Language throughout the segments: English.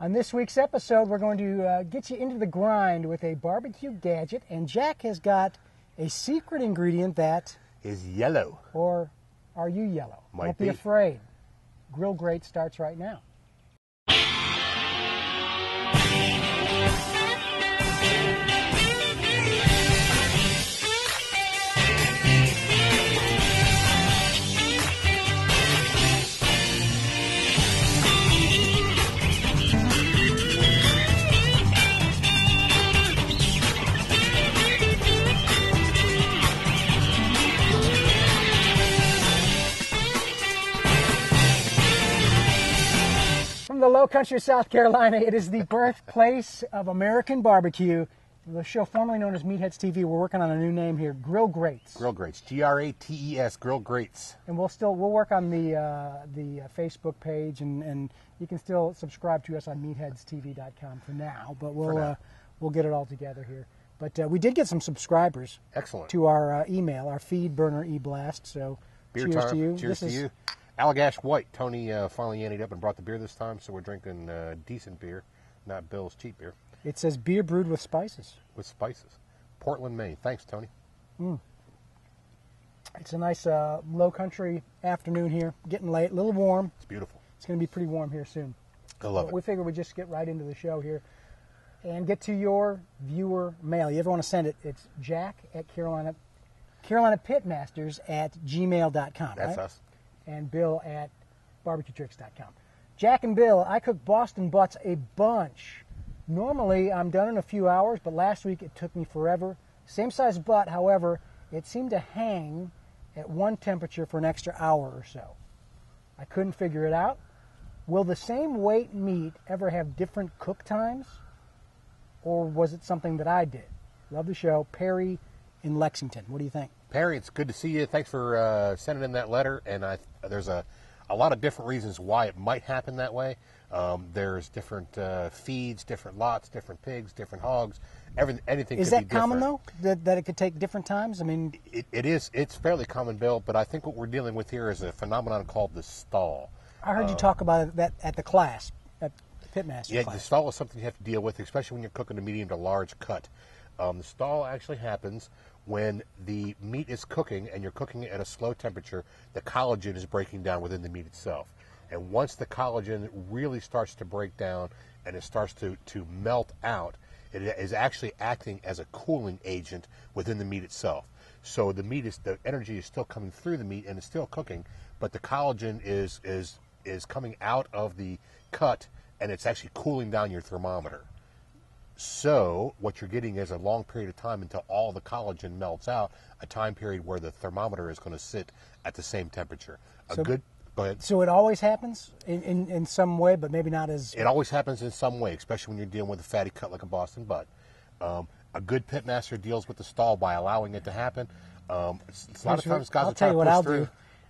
On this week's episode, we're going to uh, get you into the grind with a barbecue gadget, and Jack has got a secret ingredient that, Is yellow. or are you yellow? Might Don't be be. afraid. Grill Grate starts right now. Low country of South Carolina, it is the birthplace of American barbecue. The show formerly known as Meatheads TV. We're working on a new name here, Grill Grates. Grill Grates, G R A T E S. Grill Grates. and we'll still we'll work on the uh, the uh, Facebook page, and, and you can still subscribe to us on meatheadstv.com for now. But we'll now. Uh, we'll get it all together here. But uh, we did get some subscribers Excellent. to our uh, email, our FeedBurner e blast. So Beer cheers time. to you. Cheers This to is- you. Allagash White. Tony uh, finally ended up and brought the beer this time, so we're drinking uh, decent beer, not Bill's cheap beer, It says beer brewed with spices. with spices. Portland, Maine. Thanks, Tony. It's a nice uh, low country afternoon here, getting late, a little warm. It's beautiful. It's going to be pretty warm here soon. I love But it. we figure we just get right into the show here and get to your viewer mail. You ever want to send it? It's jack at Carolina, Carolina Pitmasters at gmail.com. That's right? us. And Bill at barbecuetricks.com. Jack and Bill, I cook Boston butts a bunch. Normally, I'm done in a few hours, but last week it took me forever. Same size butt, however, it seemed to hang at one temperature for an extra hour or so. I couldn't figure it out. Will the same weight meat ever have different cook times? Or was it something that I did? Love the show. Perry in Lexington. What do you think? Perry, it's good to see you. Thanks for uh, sending in that letter. And I, there's a, a lot of different reasons why it might happen that way. Um, there's different uh, feeds, different lots, different pigs, different hogs. Everything, anything. Is that common though? That, that it could take different times? I mean, It, it is. It's fairly common, Bill. But I think what we're dealing with here is a phenomenon called the stall. I heard you talk about that at the class, at the Pitmaster Yeah, the stall is something you have to deal with, especially when you're cooking a medium to large cut. Um, the stall actually happens when the meat is cooking and you're cooking it at a slow temperature. The collagen is breaking down within the meat itself, and once the collagen really starts to break down and it starts to to melt out, it is actually acting as a cooling agent within the meat itself. So the meat is the energy is still coming through the meat and it's still cooking, but the collagen is is is coming out of the cut and it's actually cooling down your thermometer. So what you're getting is a long period of time until all the collagen melts out, a time period where the thermometer is going to sit at the same temperature. A So- good go ahead. So it always happens in, in, in some way, but maybe not as. It always happens in some way, especially when you're dealing with a fatty cut like a Boston butt. Um, a good pitmaster deals with the stall by allowing it to happen. Um, it's, it's a lot of times guys I'll tell you what I'll through. do.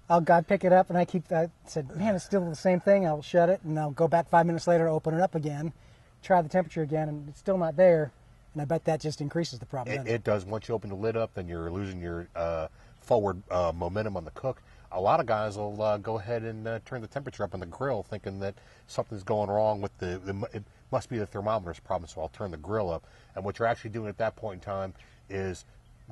I'll God pick it up and I keep. I said, man, it's still the same thing. I'll shut it and I'll go back five minutes later, open it up again, try the temperature again, and it's still not there. And I bet that just increases the problem. It, it? it does. Once you open the lid up, then you're losing your uh, forward uh, momentum on the cook. A lot of guys will uh, go ahead and uh, turn the temperature up on the grill, thinking that something's going wrong with the. the it must be the thermometer's problem, so I'll turn the grill up. And what you're actually doing at that point in time is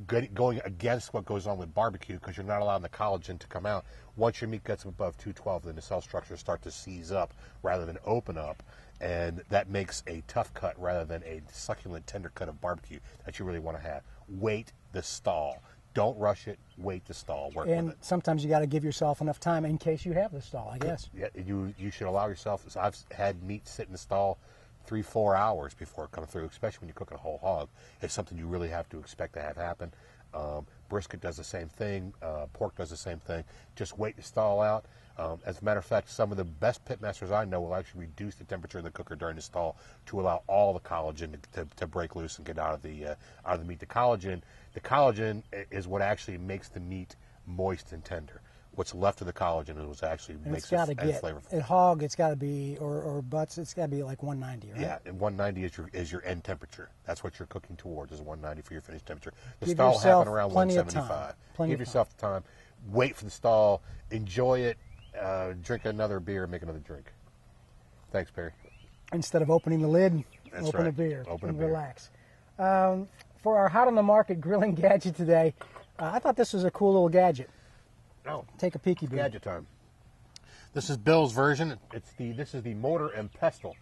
going against what goes on with barbecue because you're not allowing the collagen to come out. Once your meat gets above 212, then the cell structures start to seize up rather than open up, and that makes a tough cut rather than a succulent, tender cut of barbecue that you really want to have. Wait the stall. Don't rush it. Wait the stall. Work and with it. sometimes you got to give yourself enough time in case you have the stall. I guess. Yeah, you you should allow yourself. so I've had meat sit in the stall three, four hours before it comes through, especially when you're cooking a whole hog. It's something you really have to expect to have happen. Um, brisket does the same thing. Uh, pork does the same thing. Just wait to stall out. Um, as a matter of fact, some of the best pitmasters I know will actually reduce the temperature of the cooker during the stall to allow all the collagen to, to, to break loose and get out of the uh, out of the meat. The collagen, the collagen is what actually makes the meat moist and tender. What's left of the collagen is what actually And makes it's got to it and get flavorful. at hog. It's got to be or, or butts. It's got to be like 190, right? Yeah, and 190 is your is your end temperature. That's what you're cooking towards is 190 for your finished temperature. The Give stall yourself happen around plenty of time. 175. Plenty Give of yourself the time. Wait for the stall. Enjoy it. Uh, drink another beer. Make another drink. Thanks, Perry. instead of opening the lid, That's open a beer Open a beer. relax. Um, for our hot on the market grilling gadget today, uh, I thought this was a cool little gadget. Oh, Take a peeky, Bill. gadget time. This is Bill's version. It's the this is the mortar and pestle.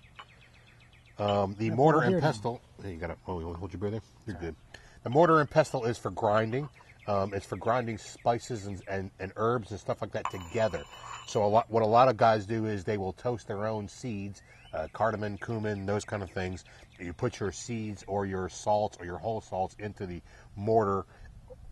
Um, the mortar and pestle. Hey, you got to oh, you hold your beer there. You're good. The mortar and pestle is for grinding. Um, it's for grinding spices and, and, and herbs and stuff like that together. So a lot, what a lot of guys do is they will toast their own seeds, uh, cardamom, cumin, those kind of things. You put your seeds or your salts or your whole salts into the mortar,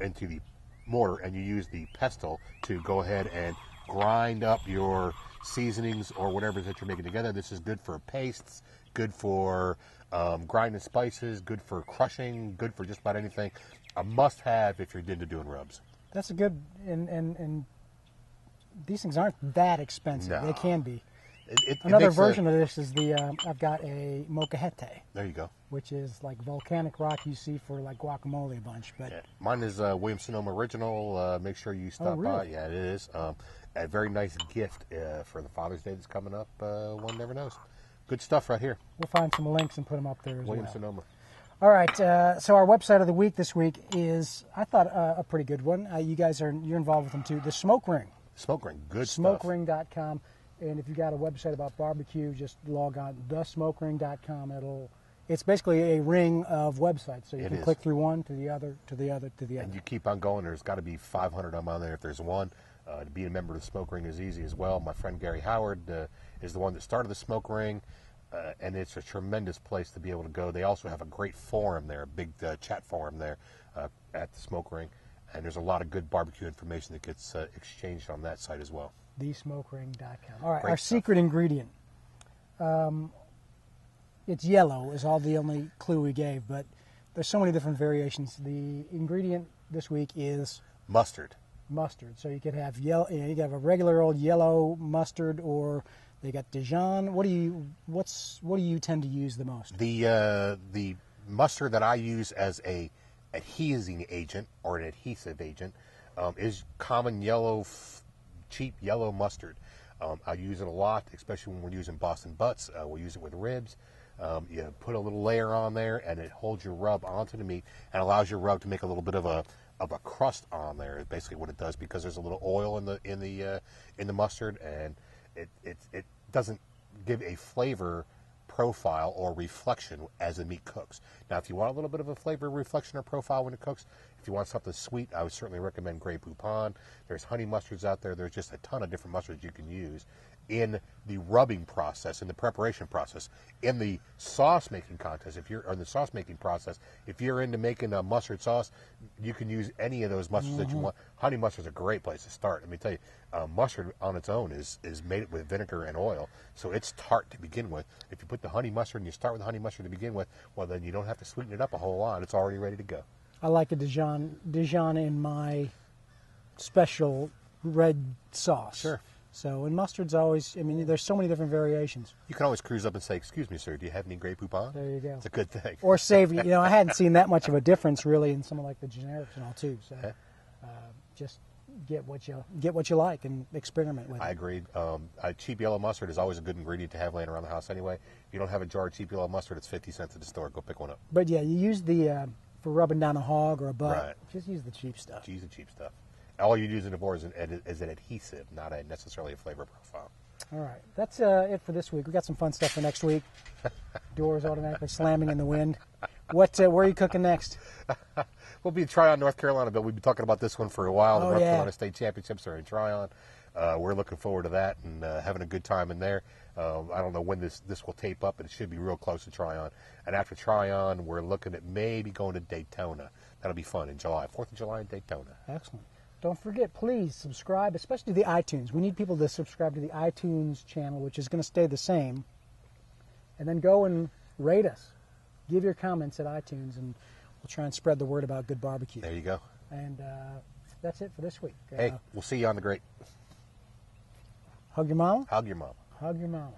into the mortar, and you use the pestle to go ahead and grind up your seasonings or whatever that you're making together. This is good for pastes, good for um, grinding spices, good for crushing, good for just about anything. A must-have if you're into doing rubs. That's a good and and and these things aren't that expensive. They can be. It, it- it Another makes a- version of this is the uh, I've got a molcajete, there you go. which is like volcanic rock you see for like guacamole a bunch. But Yeah. Mine is uh, William Sonoma original. Uh, make sure you stop by. Oh, really? Yeah, it is. Um, a very nice gift uh, for the Father's Day that's coming up. Uh, one never knows. Good stuff right here. we'll find some links and put them up there as William well. Sonoma. All right. Uh, so our website of the week this week is I thought uh, a pretty good one. Uh, you guys are you're involved with them too. The Smoke Ring. Smoke ring, good stuff. SmokeRing.com. And if you got a website about barbecue, just log on thesmokering.com. It'll it's basically a ring of websites, so you It can is. click through one to the other to the other to the other. And you keep on going. There's got to be 500 of them on there if there's one. Uh, to be a member of the Smoke Ring is easy as well. My friend Gary Howard uh, is the one that started the Smoke Ring, uh, and it's a tremendous place to be able to go. They also have a great forum there, a big uh, chat forum there uh, at the Smoke Ring, and there's a lot of good barbecue information that gets uh, exchanged on that site as well. thesmokering.com. All right, Great our stuff. secret ingredient. Um, it's yellow is all the only clue we gave, but there's so many different variations. The ingredient this week is Mustard. mustard. So you could have yellow, you, know, you could have a regular old yellow mustard, or they got Dijon. What do you what's what do you tend to use the most? The uh, the mustard that I use as a adhesing agent or an adhesive agent um, is common yellow, cheap yellow mustard. Um, I use it a lot, especially when we're using Boston butts. Uh, we'll use it with ribs. Um, you put a little layer on there, and it holds your rub onto the meat and allows your rub to make a little bit of a of a crust on there. Basically what it does because there's a little oil in the in the uh, in the mustard, and it it it doesn't give a flavor profile or reflection as the meat cooks. Now, if you want a little bit of a flavor reflection or profile when it cooks, if you want something sweet, I would certainly recommend Grey Poupon. There's honey mustards out there. There's just a ton of different mustards you can use in the rubbing process, in the preparation process, in the sauce making contest. If you're or in the sauce making process, if you're into making a mustard sauce, you can use any of those mustards that you want. Honey mustard's a great place to start. Let me tell you, uh, mustard on its own is is made with vinegar and oil, so it's tart to begin with. If you put the honey mustard and you start with the honey mustard to begin with, well then you don't have to sweeten it up a whole lot. It's already ready to go. I like a Dijon Dijon in my special red sauce. Sure. So and mustard's always. I mean, there's so many different variations. You can always cruise up and say, "Excuse me, sir, do you have any Grey Poupon?" There you go. It's a good thing. Or savory. You know, I hadn't seen that much of a difference really in some of like the generics and all too. So Okay. uh, just get what you get what you like and experiment with it. I it. agreed. Um, uh, cheap yellow mustard is always a good ingredient to have laying around the house anyway. If you don't have a jar of cheap yellow mustard, it's 50 cents at the store. Go pick one up. But yeah, you use the uh, for rubbing down a hog or a butt. Right. Just use the cheap stuff. Use the cheap stuff. All you're using it for is an, is an adhesive, not a necessarily a flavor profile. All right, that's uh, it for this week. We got some fun stuff for next week. Doors automatically slamming in the wind. What? Uh, where are you cooking next? We'll be in Tryon, North Carolina, but We've been talking about this one for a while. The Oh, North yeah. Carolina State Championships are in Tryon. Uh, we're looking forward to that and uh, having a good time in there. Um, I don't know when this, this will tape up, but it should be real close to Tryon. And after Tryon, we're looking at maybe going to Daytona. That'll be fun in July. 4th of July in Daytona. Excellent. Don't forget, please subscribe, especially the iTunes. We need people to subscribe to the iTunes channel, which is going to stay the same. And then go and rate us. Give your comments at iTunes, and we'll try and spread the word about good barbecue. There you go. And uh, that's it for this week. Hey, Uh, we'll see you on the grate. hug your mom. Hug your mom. Hug your mama.